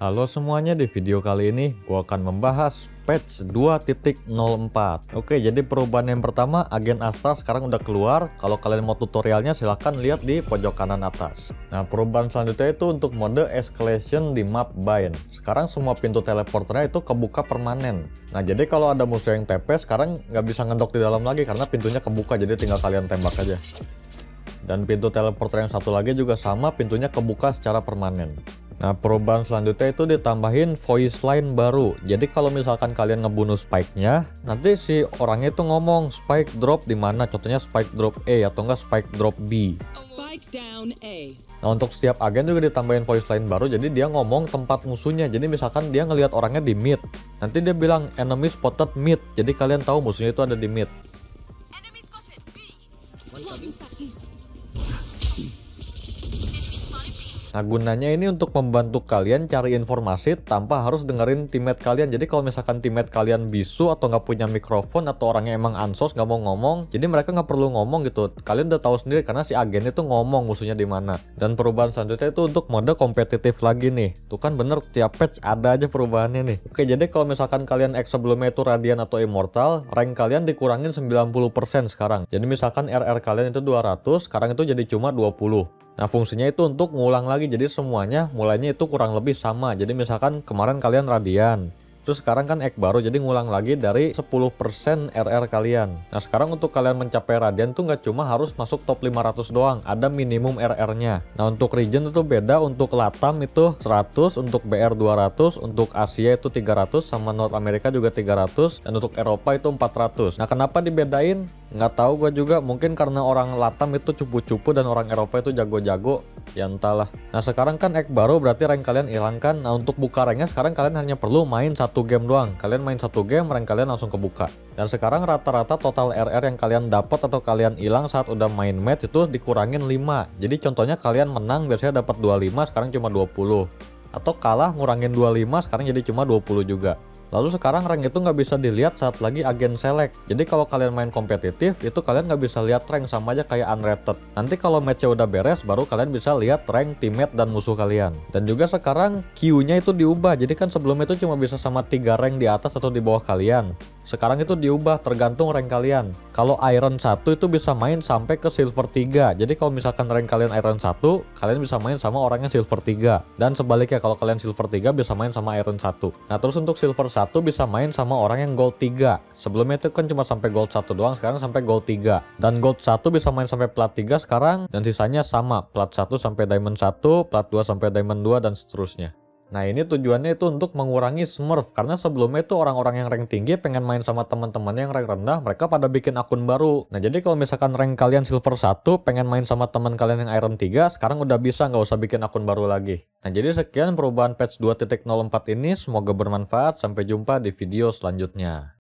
Halo semuanya, di video kali ini gua akan membahas patch 2.04 Oke, jadi perubahan yang pertama, agen Astra sekarang udah keluar. Kalau kalian mau tutorialnya silahkan lihat di pojok kanan atas. Nah, perubahan selanjutnya itu untuk mode escalation di map Bind. Sekarang semua pintu teleporternya itu kebuka permanen. Nah, jadi kalau ada musuh yang TP, sekarang nggak bisa ngedok di dalam lagi Karena pintunya kebuka, jadi tinggal kalian tembak aja. Dan pintu teleporter yang satu lagi juga sama, pintunya kebuka secara permanen. Nah, perubahan selanjutnya itu ditambahin voice line baru. Jadi kalau misalkan kalian ngebunuh spike-nya, nanti si orangnya itu ngomong spike drop di mana, contohnya spike drop A atau enggak spike drop B. Spike down A. Nah, untuk setiap agen juga ditambahin voice line baru, jadi dia ngomong tempat musuhnya. Jadi misalkan dia ngelihat orangnya di mid, nanti dia bilang enemy spotted mid. Jadi kalian tahu musuhnya itu ada di mid. Nah gunanya ini untuk membantu kalian cari informasi tanpa harus dengerin teammate kalian. Jadi kalau misalkan teammate kalian bisu atau nggak punya mikrofon atau orangnya emang ansos nggak mau ngomong Jadi mereka nggak perlu ngomong gitu. Kalian udah tahu sendiri karena si agen itu ngomong musuhnya di mana. Dan perubahan selanjutnya itu untuk mode kompetitif lagi nih. Tuh kan bener tiap patch ada aja perubahannya nih. Oke jadi kalau misalkan kalian X sebelumnya itu Radiant atau Immortal Rank kalian dikurangin 90% sekarang. Jadi misalkan RR kalian itu 200 sekarang itu jadi cuma 20 Nah fungsinya itu untuk ngulang lagi jadi semuanya mulainya itu kurang lebih sama jadi misalkan kemarin kalian radian Terus sekarang kan ek baru jadi ngulang lagi dari 10% RR kalian. Nah sekarang untuk kalian mencapai radian tuh nggak cuma harus masuk top 500 doang, ada minimum RR-nya. Nah untuk region itu beda, untuk Latam itu 100, untuk BR 200, untuk Asia itu 300, sama North America juga 300, dan untuk Eropa itu 400. Nah kenapa dibedain? Nggak tahu gue juga, mungkin karena orang Latam itu cupu-cupu dan orang Eropa itu jago-jago, ya entahlah. Nah sekarang kan ek baru berarti rank kalian hilang kan, nah untuk buka ranknya sekarang kalian hanya perlu main satu game doang. Kalian main satu game, rank kalian langsung kebuka. Dan sekarang rata-rata total RR yang kalian dapat atau kalian hilang saat udah main match itu dikurangin 5. Jadi contohnya kalian menang biasanya dapat 25, sekarang cuma 20. Atau kalah ngurangin 25, sekarang jadi cuma 20 juga. Lalu sekarang rank itu nggak bisa dilihat saat lagi agen select. Jadi kalau kalian main kompetitif, itu kalian nggak bisa lihat rank sama aja kayak unrated. Nanti kalau matchnya udah beres, baru kalian bisa lihat rank teammate dan musuh kalian. Dan juga sekarang queue-nya itu diubah. Jadi kan sebelumnya itu cuma bisa sama tiga rank di atas atau di bawah kalian. Sekarang itu diubah tergantung rank kalian. Kalau Iron 1 itu bisa main sampai ke Silver 3. Jadi kalau misalkan rank kalian Iron 1, kalian bisa main sama orangnya Silver 3. Dan sebaliknya kalau kalian Silver 3 bisa main sama Iron 1. Nah terus untuk Silver 1 bisa main sama orang yang Gold 3. Sebelumnya itu kan cuma sampai Gold 1 doang, sekarang sampai Gold 3. Dan Gold 1 bisa main sampai Plat 3 sekarang. Dan sisanya sama, Plat 1 sampai Diamond 1, Plat 2 sampai Diamond 2, dan seterusnya. Nah ini tujuannya itu untuk mengurangi smurf karena sebelumnya itu orang-orang yang rank tinggi pengen main sama teman-temannya yang rank rendah mereka pada bikin akun baru. Nah jadi kalau misalkan rank kalian silver 1 pengen main sama teman kalian yang iron 3 sekarang udah bisa nggak usah bikin akun baru lagi. Nah jadi sekian perubahan patch 2.04 ini semoga bermanfaat sampai jumpa di video selanjutnya.